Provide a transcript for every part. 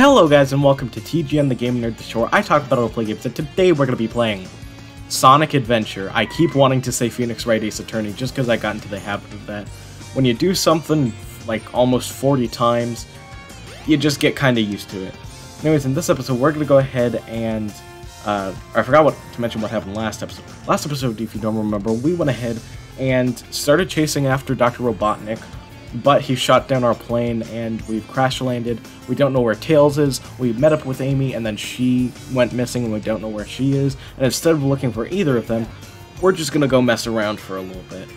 Hello guys and welcome to TGN the Game Nerd the Show where I talk about play games and today we're going to be playing Sonic Adventure. I keep wanting to say Phoenix Wright Ace Attorney just because I got into the habit of that. When you do something like almost 40 times, you just get kind of used to it. Anyways, in this episode we're going to go ahead and... Uh, I forgot what to mention what happened last episode. Last episode, if you don't remember, we went ahead and started chasing after Dr. Robotnik but he shot down our plane and we've crash landed. We don't know where Tails is. We met up with Amy and then she went missing and we don't know where she is. And instead of looking for either of them, we're just gonna go mess around for a little bit.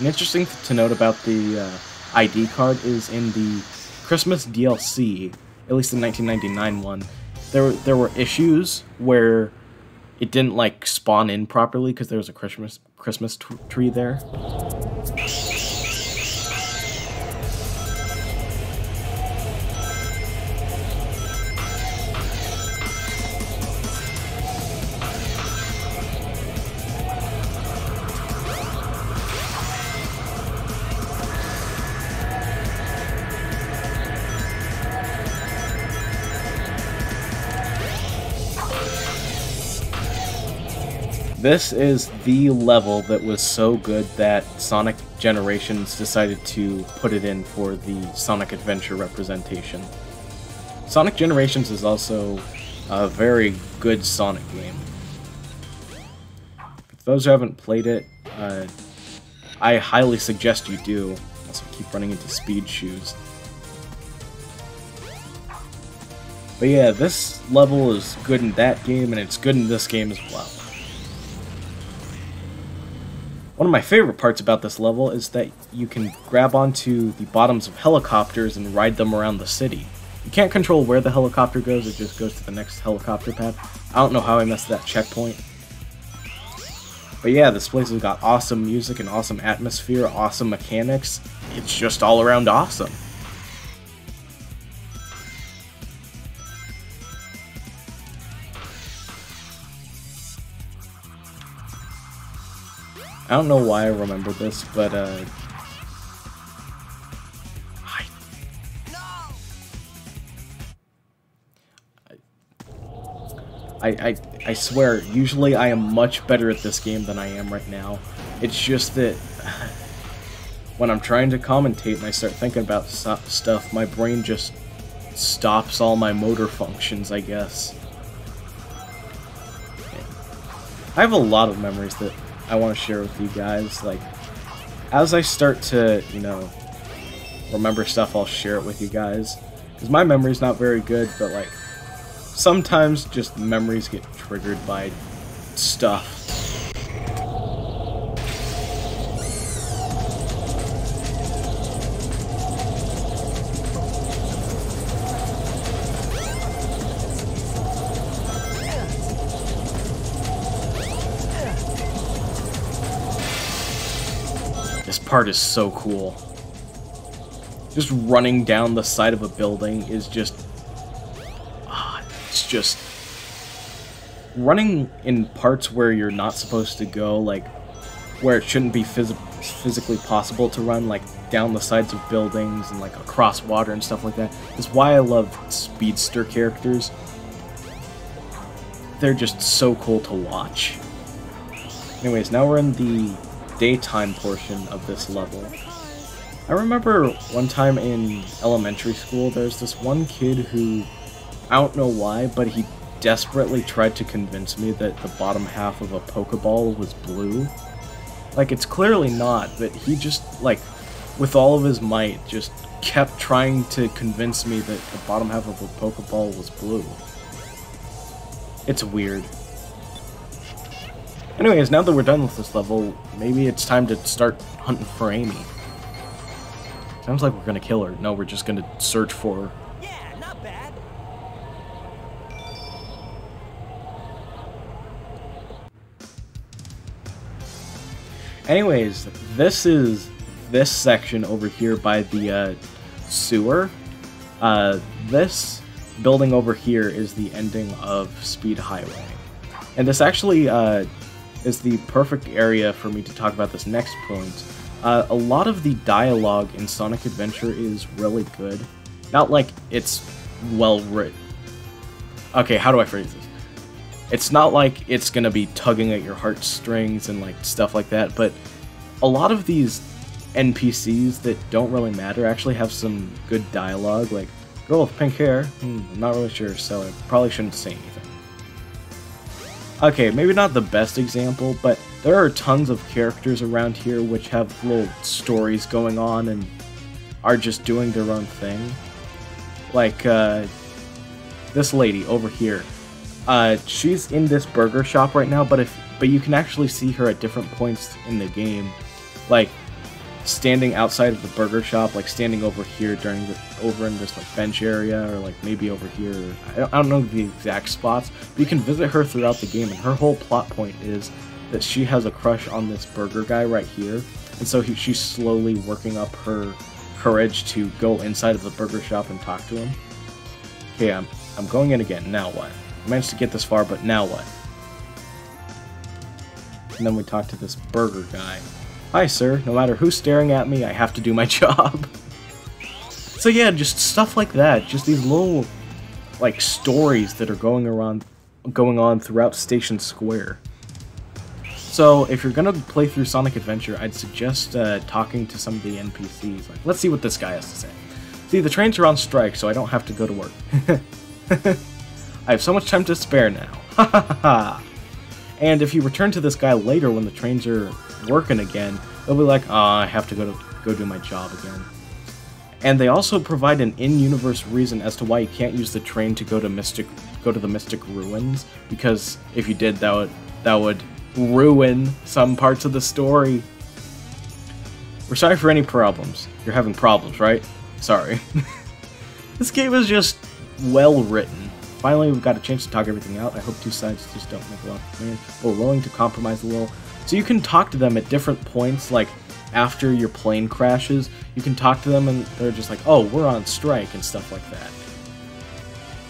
An interesting to note about the uh, ID card is in the Christmas DLC, at least the 1999 one, there there were issues where it didn't like spawn in properly because there was a Christmas Christmas tree there. This is the level that was so good that Sonic Generations decided to put it in for the Sonic Adventure representation. Sonic Generations is also a very good Sonic game. For those who haven't played it, uh, I highly suggest you do. Also keep running into speed shoes. But yeah, this level is good in that game, and it's good in this game as well. One of my favorite parts about this level is that you can grab onto the bottoms of helicopters and ride them around the city. You can't control where the helicopter goes, it just goes to the next helicopter pad. I don't know how I missed that checkpoint. But yeah, this place has got awesome music and awesome atmosphere, awesome mechanics. It's just all around awesome. I don't know why I remember this, but uh, I, I, I, I swear, usually I am much better at this game than I am right now. It's just that when I'm trying to commentate and I start thinking about stuff, my brain just stops all my motor functions, I guess. I have a lot of memories that I want to share with you guys. Like, as I start to, you know, remember stuff, I'll share it with you guys. Because my memory's not very good, but, like, sometimes just memories get triggered by stuff. This part is so cool. Just running down the side of a building is just... Ah, it's just... Running in parts where you're not supposed to go, like, where it shouldn't be phys physically possible to run, like, down the sides of buildings and, like, across water and stuff like that, is why I love speedster characters. They're just so cool to watch. Anyways, now we're in the daytime portion of this level. I remember one time in elementary school, there's this one kid who, I don't know why, but he desperately tried to convince me that the bottom half of a Pokeball was blue. Like, it's clearly not, but he just, like, with all of his might, just kept trying to convince me that the bottom half of a Pokeball was blue. It's weird. Anyways, now that we're done with this level, maybe it's time to start hunting for Amy. Sounds like we're gonna kill her. No, we're just gonna search for her. Yeah, not bad. Anyways, this is this section over here by the uh, sewer. Uh, this building over here is the ending of Speed Highway. And this actually uh, is the perfect area for me to talk about this next point. Uh, a lot of the dialogue in Sonic Adventure is really good. Not like it's well written. Okay, how do I phrase this? It's not like it's gonna be tugging at your heartstrings and like stuff like that, but a lot of these NPCs that don't really matter actually have some good dialogue. Like, girl with pink hair, hmm, I'm not really sure, so I probably shouldn't say anything. Okay, maybe not the best example, but there are tons of characters around here which have little stories going on and are just doing their own thing. Like, uh, this lady over here. Uh, she's in this burger shop right now, but if but you can actually see her at different points in the game. Like, standing outside of the burger shop, like standing over here during the over in this like bench area, or like maybe over here. I don't, I don't know the exact spots, but you can visit her throughout the game, and her whole plot point is that she has a crush on this burger guy right here, and so he, she's slowly working up her courage to go inside of the burger shop and talk to him. Okay, I'm I'm going in again. Now what? I managed to get this far, but now what? And then we talk to this burger guy. Hi, sir. No matter who's staring at me, I have to do my job. so yeah, just stuff like that. Just these little, like, stories that are going around, going on throughout Station Square. So if you're gonna play through Sonic Adventure, I'd suggest uh, talking to some of the NPCs. Like, let's see what this guy has to say. See, the trains are on strike, so I don't have to go to work. I have so much time to spare now. Ha ha ha! And if you return to this guy later when the trains are working again, they'll be like, oh, I have to go to go do my job again. And they also provide an in-universe reason as to why you can't use the train to go to Mystic go to the Mystic Ruins, because if you did that would that would ruin some parts of the story. We're sorry for any problems. You're having problems, right? Sorry. this game is just well written. Finally, we've got a chance to talk everything out. I hope two sides just don't make a lot of plans. We're willing to compromise a little. So you can talk to them at different points, like after your plane crashes, you can talk to them and they're just like, oh, we're on strike and stuff like that.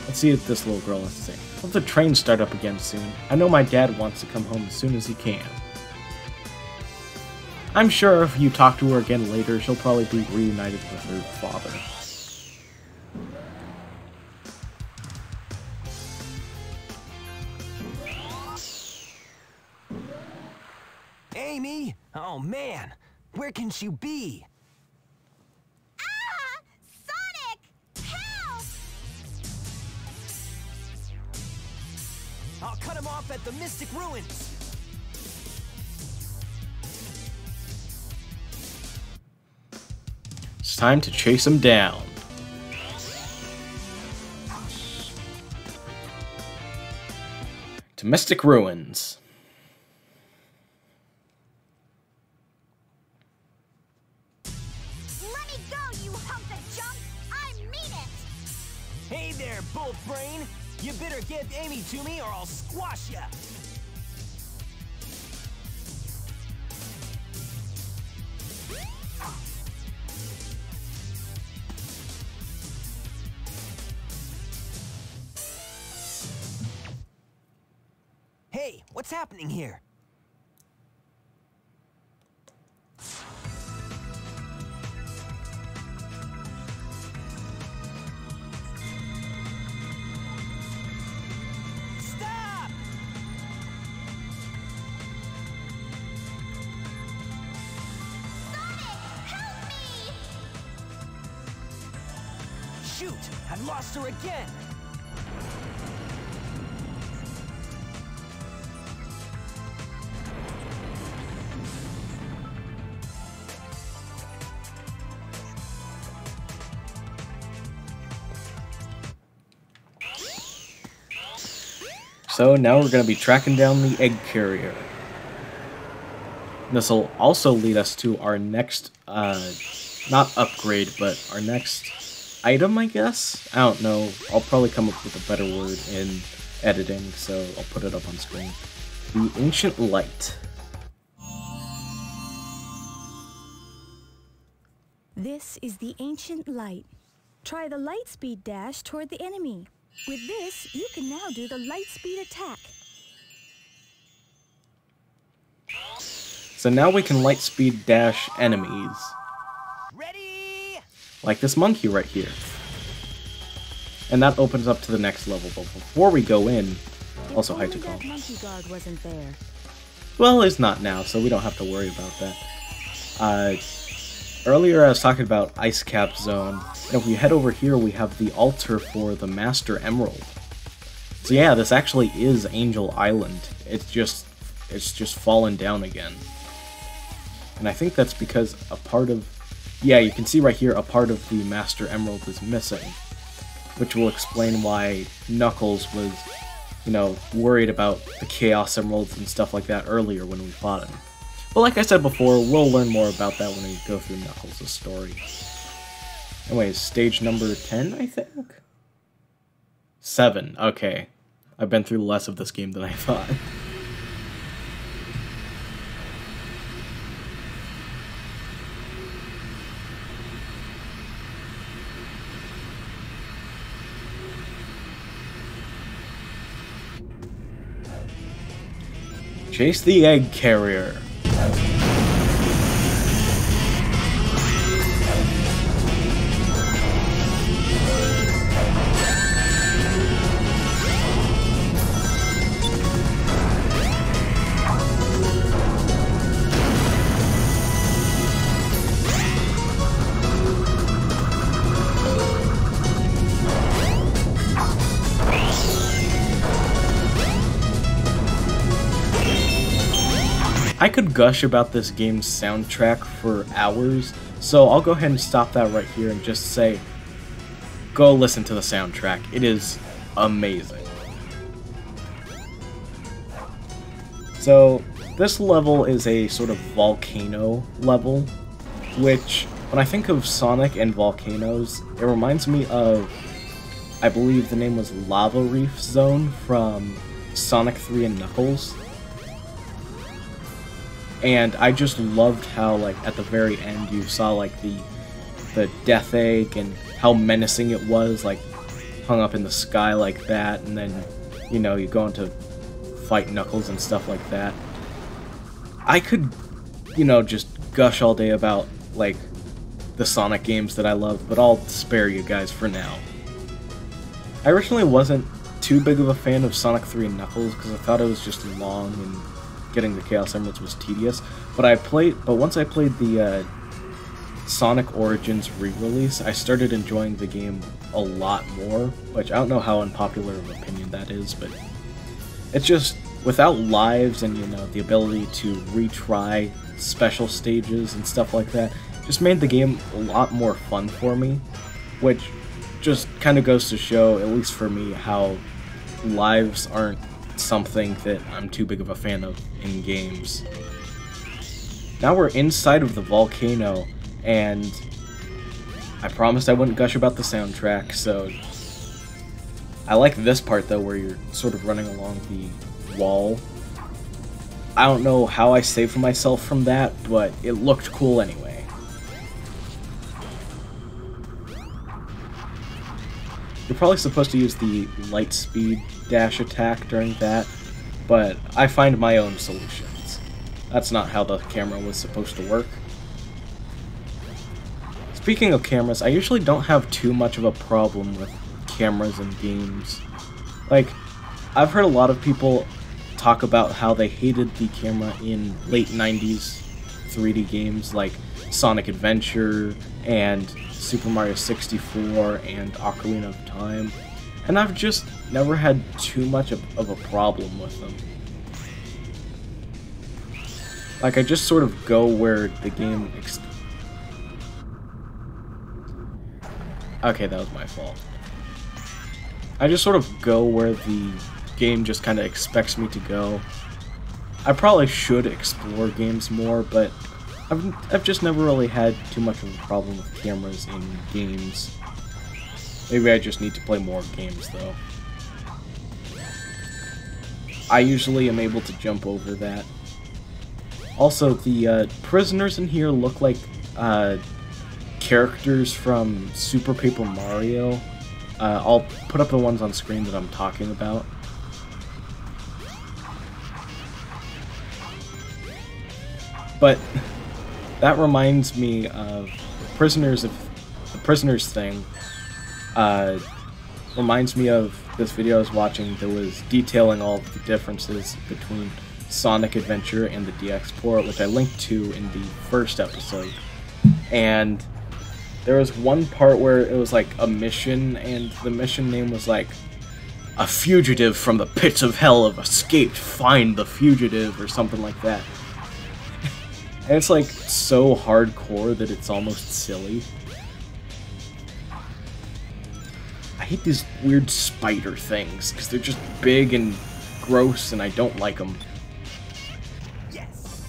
Let's see what this little girl has to say. Let the train start up again soon. I know my dad wants to come home as soon as he can. I'm sure if you talk to her again later, she'll probably be reunited with her father. Amy? Oh man, where can she be? Ah! Sonic! Help! I'll cut him off at the Mystic Ruins. It's time to chase him down. To Mystic Ruins. Of junk! I mean it! Hey there, Bolt Brain! You better give Amy to me or I'll squash ya! Hey, what's happening here? Shoot! I lost her again! So now we're going to be tracking down the egg carrier. This will also lead us to our next, uh, not upgrade, but our next item, I guess? I don't know. I'll probably come up with a better word in editing, so I'll put it up on screen. The Ancient Light. This is the ancient light. Try the light speed dash toward the enemy. With this, you can now do the light speed attack. So now we can light speed dash enemies. Like this monkey right here. and that opens up to the next level. But before we go in, also hi to that monkey guard wasn't there. Well, it's not now, so we don't have to worry about that. Uh, earlier I was talking about Ice Cap Zone, and if we head over here, we have the altar for the Master Emerald. So yeah, this actually is Angel Island. It's just, it's just fallen down again. And I think that's because a part of, yeah, you can see right here, a part of the Master Emerald is missing. Which will explain why Knuckles was you know, worried about the Chaos Emeralds and stuff like that earlier when we fought him. But like I said before, we'll learn more about that when we go through Knuckles' story. Anyways, stage number 10, I think? 7, okay. I've been through less of this game than I thought. Chase the egg carrier. I could gush about this game's soundtrack for hours, so I'll go ahead and stop that right here and just say, go listen to the soundtrack. It is amazing. So, this level is a sort of volcano level, which, when I think of Sonic and volcanoes, it reminds me of, I believe the name was Lava Reef Zone from Sonic 3 and Knuckles and I just loved how like at the very end you saw like the the death egg and how menacing it was like hung up in the sky like that and then you know you go into fight Knuckles and stuff like that. I could you know just gush all day about like the Sonic games that I love, but I'll spare you guys for now. I originally wasn't too big of a fan of Sonic 3 and Knuckles because I thought it was just long and getting the Chaos Emeralds was tedious. But I played, but once I played the uh, Sonic Origins re-release, I started enjoying the game a lot more. Which I don't know how unpopular of an opinion that is, but it's just without lives and you know the ability to retry special stages and stuff like that, just made the game a lot more fun for me. Which just kind of goes to show, at least for me, how lives aren't something that I'm too big of a fan of in games. Now we're inside of the volcano, and I promised I wouldn't gush about the soundtrack, so I like this part though, where you're sort of running along the wall. I don't know how I saved myself from that, but it looked cool anyway. You're probably supposed to use the light speed dash attack during that, but I find my own solutions. That's not how the camera was supposed to work. Speaking of cameras, I usually don't have too much of a problem with cameras in games. Like, I've heard a lot of people talk about how they hated the camera in late 90s 3D games like Sonic Adventure and Super Mario 64 and Ocarina of Time, and I've just never had too much of, of a problem with them. Like, I just sort of go where the game... okay, that was my fault. I just sort of go where the game just kind of expects me to go. I probably should explore games more, but I've, I've just never really had too much of a problem with cameras in games. Maybe I just need to play more games, though. I usually am able to jump over that. Also, the uh, prisoners in here look like uh, characters from Super Paper Mario. Uh, I'll put up the ones on screen that I'm talking about. But that reminds me of prisoners of the prisoners thing uh, reminds me of this video I was watching that was detailing all the differences between Sonic Adventure and the DX port, which I linked to in the first episode. And there was one part where it was like a mission, and the mission name was like, A fugitive from the pits of hell have escaped, find the fugitive, or something like that. And it's like so hardcore that it's almost silly. I hate these weird spider things, because they're just big and gross, and I don't like them. Yes.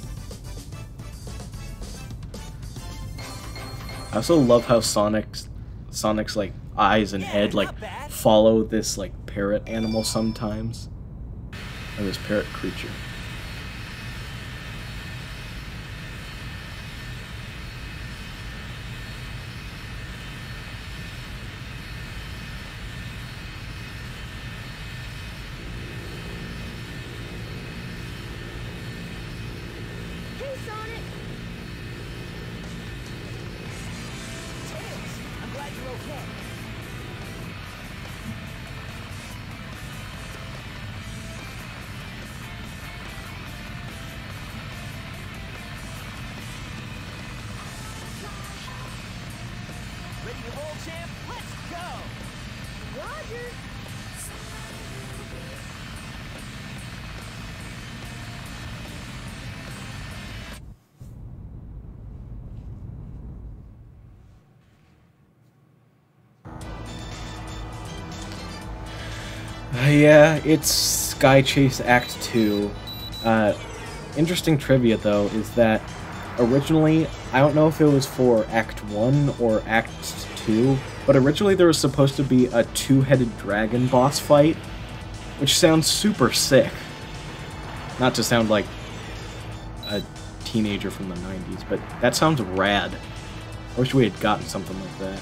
I also love how Sonic's Sonic's like eyes and head like follow this like parrot animal sometimes. Or this parrot creature. Champ? Let's go! Roger! Yeah, it's Sky Chase Act 2. Uh, interesting trivia, though, is that originally, I don't know if it was for Act 1 or Act 2, but originally there was supposed to be a two-headed dragon boss fight, which sounds super sick. Not to sound like a teenager from the 90s, but that sounds rad. I wish we had gotten something like that.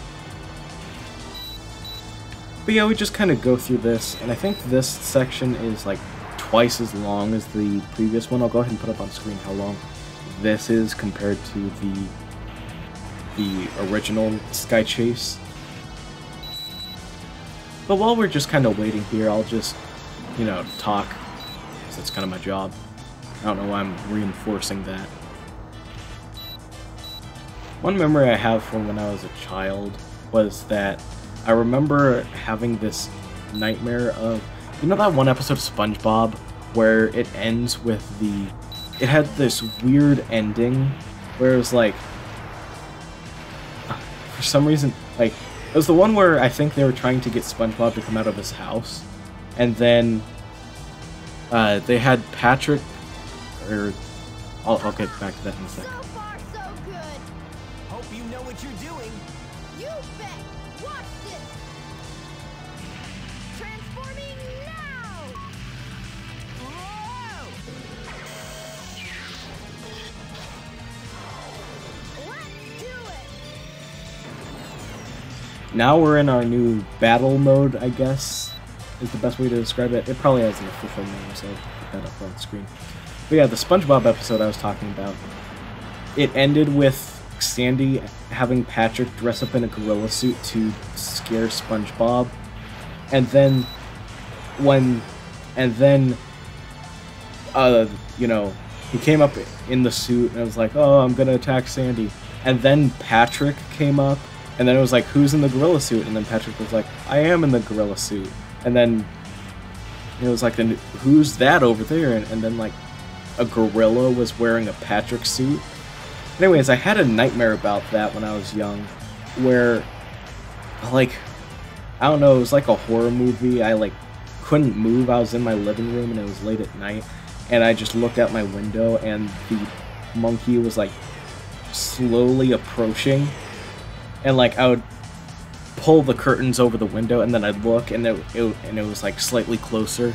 But yeah, we just kind of go through this, and I think this section is like twice as long as the previous one. I'll go ahead and put up on screen how long this is compared to the the original Sky Chase. But while we're just kind of waiting here, I'll just, you know, talk. that's kind of my job. I don't know why I'm reinforcing that. One memory I have from when I was a child was that I remember having this nightmare of you know that one episode of SpongeBob where it ends with the it had this weird ending where it was like for some reason like it was the one where I think they were trying to get SpongeBob to come out of his house and then uh, they had Patrick or I'll, I'll get back to that in a second. Now we're in our new battle mode, I guess, is the best way to describe it. It probably has an official name, so I'll put that up on the screen. But yeah, the SpongeBob episode I was talking about, it ended with Sandy having Patrick dress up in a gorilla suit to scare SpongeBob, and then when, and then, uh, you know, he came up in the suit and it was like, oh, I'm gonna attack Sandy, and then Patrick came up and then it was like, who's in the gorilla suit? And then Patrick was like, I am in the gorilla suit. And then it was like, then who's that over there? And, and then like a gorilla was wearing a Patrick suit. Anyways, I had a nightmare about that when I was young, where like I don't know, it was like a horror movie. I like couldn't move. I was in my living room and it was late at night, and I just looked out my window and the monkey was like slowly approaching and like I would pull the curtains over the window and then I'd look and it, it and it was like slightly closer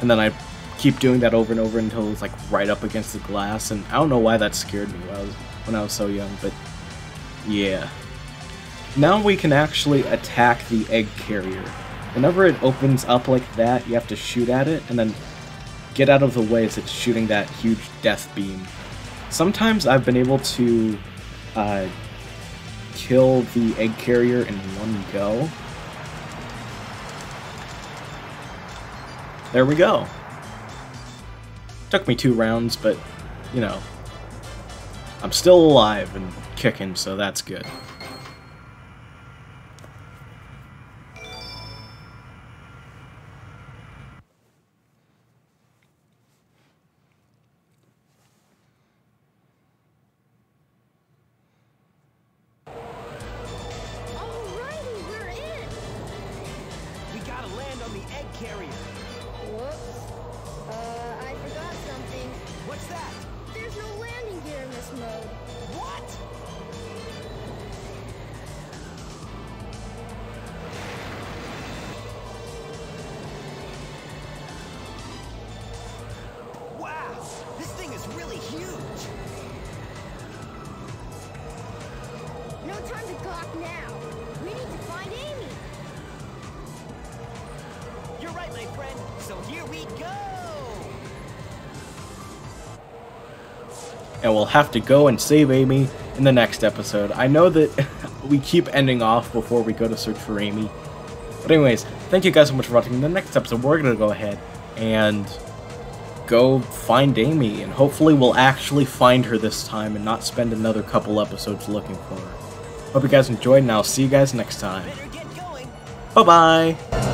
and then I'd keep doing that over and over until it was like right up against the glass and I don't know why that scared me when I was when I was so young but yeah. Now we can actually attack the egg carrier. Whenever it opens up like that you have to shoot at it and then get out of the way as it's shooting that huge death beam. Sometimes I've been able to uh, kill the egg carrier in one go. There we go. Took me two rounds, but, you know, I'm still alive and kicking, so that's good. Gotta land on the egg carrier. Whoops. Uh, I forgot something. What's that? There's no landing gear in this mode. What? And we'll have to go and save Amy in the next episode. I know that we keep ending off before we go to search for Amy. But anyways, thank you guys so much for watching. In the next episode, we're going to go ahead and go find Amy, and hopefully we'll actually find her this time and not spend another couple episodes looking for her. Hope you guys enjoyed, and I'll see you guys next time. Better get going. Bye-bye!